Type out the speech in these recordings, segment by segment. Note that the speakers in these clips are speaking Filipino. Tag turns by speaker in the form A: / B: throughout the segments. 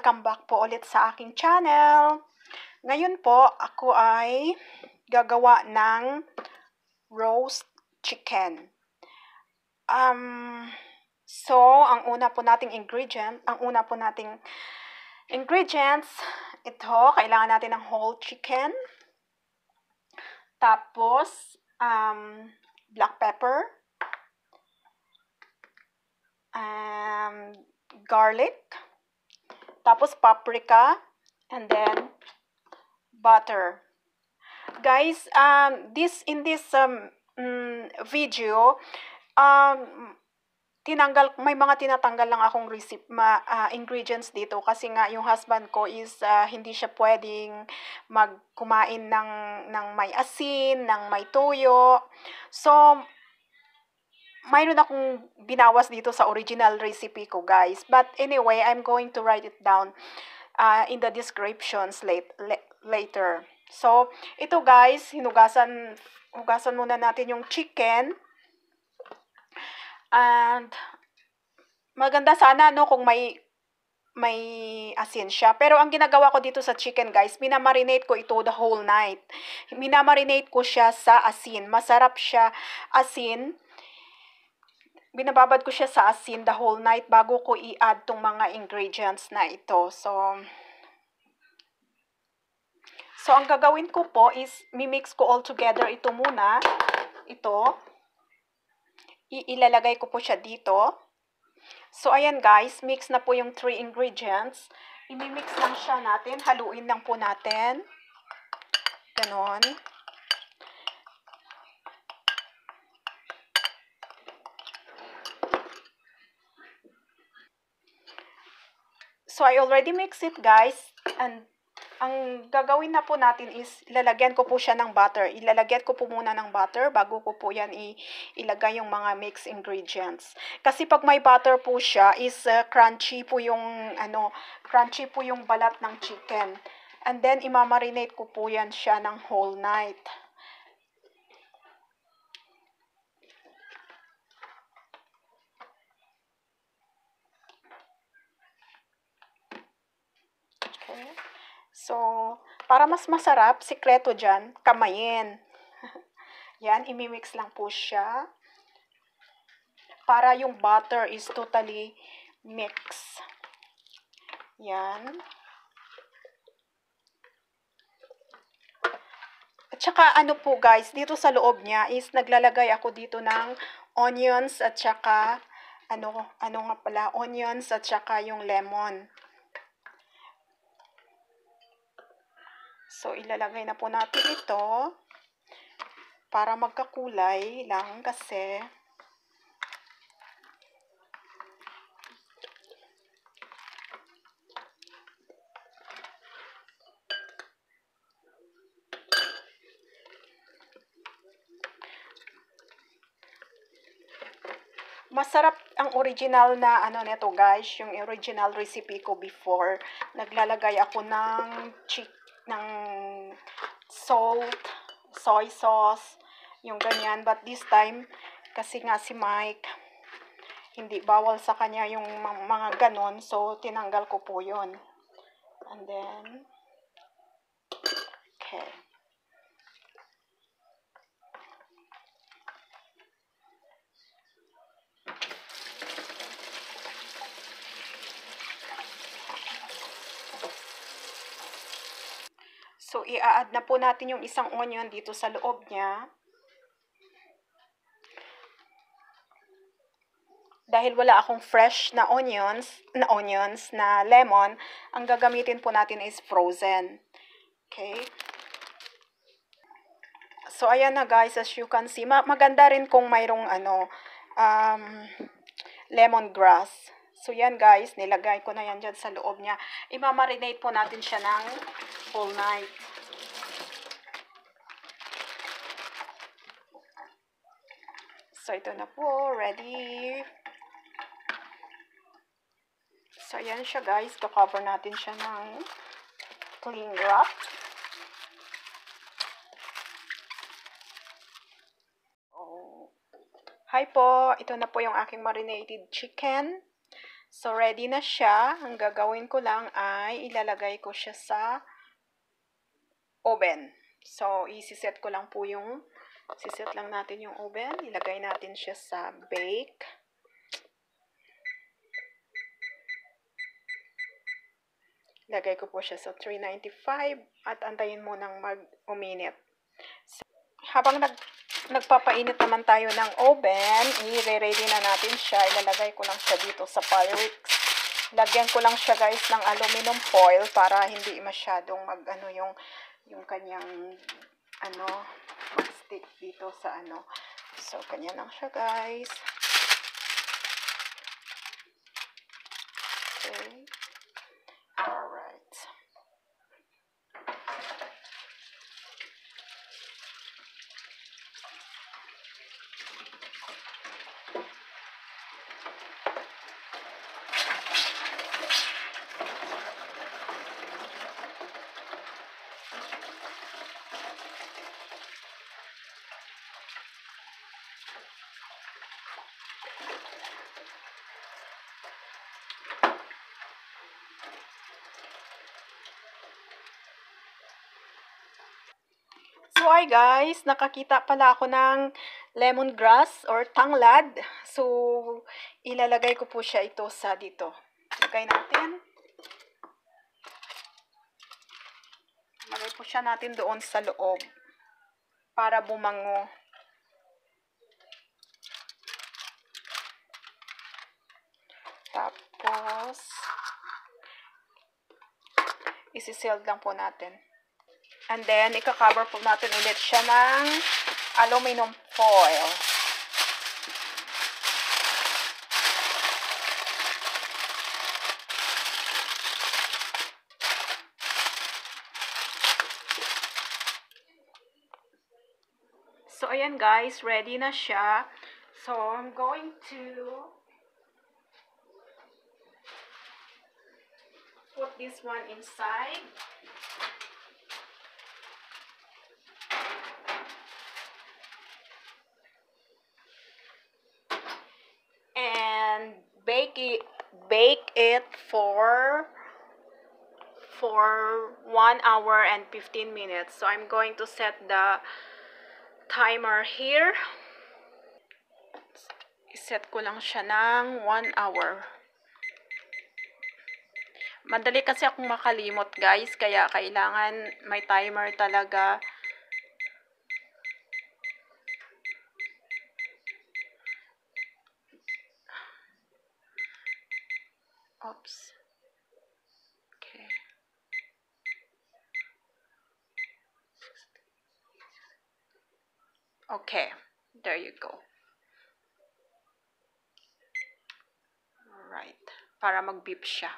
A: Welcome back po ulit sa aking channel. Ngayon po, ako ay gagawa ng roast chicken. Um, so, ang una po nating ingredient, ang una po nating ingredients, ito, kailangan natin ng whole chicken. Tapos, um, black pepper. Um, garlic, tapos paprika, and then butter. Guys, um, this in this um, mm, video, um, tinanggal may mga tinatanggal lang akong recipe ma, uh, ingredients dito kasi nga yung husband ko is uh, hindi siya pwedeng magkumain ng ng may asin, ng may toyo. So mayroon akong binawas dito sa original recipe ko, guys. But anyway, I'm going to write it down uh, in the descriptions late, later. So, ito guys, hinugasan, hugasan muna natin yung chicken. And, maganda sana, no, kung may may asin siya. Pero ang ginagawa ko dito sa chicken, guys, minamarinate ko ito the whole night. Minamarinate ko siya sa asin. Masarap siya asin binababad ko siya sa asin the whole night bago ko i-add tong mga ingredients na ito. So, so ang gagawin ko po is mimix ko all together ito muna. Ito. Iilalagay ko po siya dito. So, ayan guys, mix na po yung three ingredients. Imimix lang siya natin. Haluin lang po natin. Ganon. So, I already mix it, guys. And, ang gagawin na po natin is, lalagyan ko po siya ng butter. Ilalagyan ko po muna ng butter bago ko po yan ilagay yung mga mix ingredients. Kasi pag may butter po siya, is uh, crunchy po yung, ano, crunchy po yung balat ng chicken. And then, imamarinate ko po yan siya ng whole night. Okay. So, para mas masarap, sikreto dyan, kamayin. Yan, imimix lang po siya. Para yung butter is totally mix. Yan. At saka ano po guys, dito sa loob niya is naglalagay ako dito ng onions at saka ano, ano nga pala, onions at saka yung lemon. So, ilalagay na po natin ito para magkakulay lang kasi masarap ang original na ano nito guys, yung original recipe ko before. Naglalagay ako ng chick ng salt, soy sauce, yung ganyan. But this time, kasi nga si Mike, hindi bawal sa kanya yung mga ganon. So, tinanggal ko po yun. And then, okay. So, i-add na po natin yung isang onion dito sa loob niya. Dahil wala akong fresh na onions, na onions, na lemon, ang gagamitin po natin is frozen. Okay? So, ayan na guys, as you can see, maganda rin kung mayroong ano, um, lemongrass. So, yan guys, nilagay ko na yan dyan sa loob niya. Imamarinate po natin siya ng whole night. So, ito na po. Ready. So, ayan siya guys. Kakover natin siya ng cling wrap. Oh. Hi po. Ito na po yung aking marinated chicken. So, ready na siya. Ang gagawin ko lang ay ilalagay ko siya sa oven. So, isi-set ko lang po yung, siset lang natin yung oven. Ilagay natin siya sa bake. Lagay ko po siya sa 395 at antayin mo nang mag-uminit. So, habang nag, nagpapainit naman tayo ng oven, i-ready na natin siya. Ilalagay ko lang siya dito sa Pyrex. Lagyan ko lang siya guys ng aluminum foil para hindi masyadong mag ano yung yung kanyang ano mag-stick dito sa ano. So kanya lang siya guys. Okay. Alright. Hi guys, nakakita pala ako ng lemongrass or tanglad. So, ilalagay ko po siya ito sa dito. Lagay natin. Lagay po siya natin doon sa loob para bumango. Tapos, isi-sealed lang po natin. And then, ika-cover po natin ulit siya ng aluminum foil. So, ayan guys, ready na siya. So, I'm going to put this one inside. and bake it bake it for for 1 hour and 15 minutes. So i'm going to set the timer here. Set ko lang siya ng 1 hour. Madali kasi akong makalimot guys kaya kailangan may timer talaga Oops. Okay. Okay. There you go. Alright. Para mag-beep siya.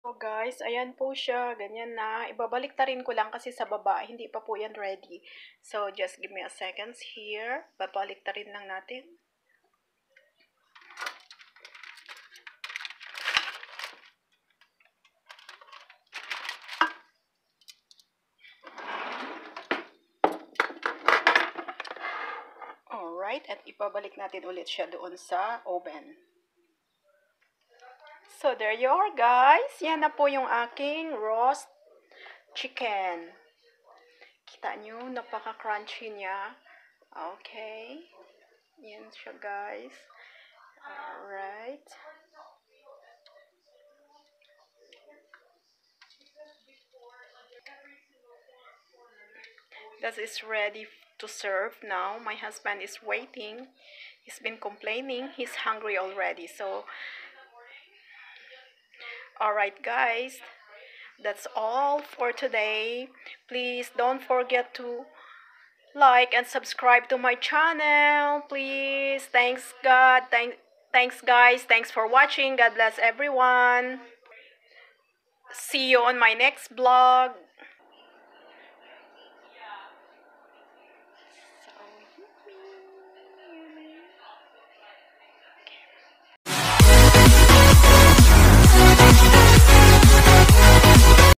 A: So guys, ayan po siya. Ganyan na. Ibabalik ta rin ko lang kasi sa baba. Hindi pa po yan ready. So just give me a seconds here. Babalik ta rin lang natin. Alright, at ipabalik natin ulit siya doon sa oven. So, there you are, guys. Yan na po yung aking roast chicken. Kita nyo, napaka-crunchy niya. Okay. Yan siya, guys. Alright. This is ready to serve now. My husband is waiting. He's been complaining. He's hungry already. So, alright, guys. That's all for today. Please don't forget to like and subscribe to my channel. Please. Thanks, God. Thank, thanks, guys. Thanks for watching. God bless everyone. See you on my next vlog.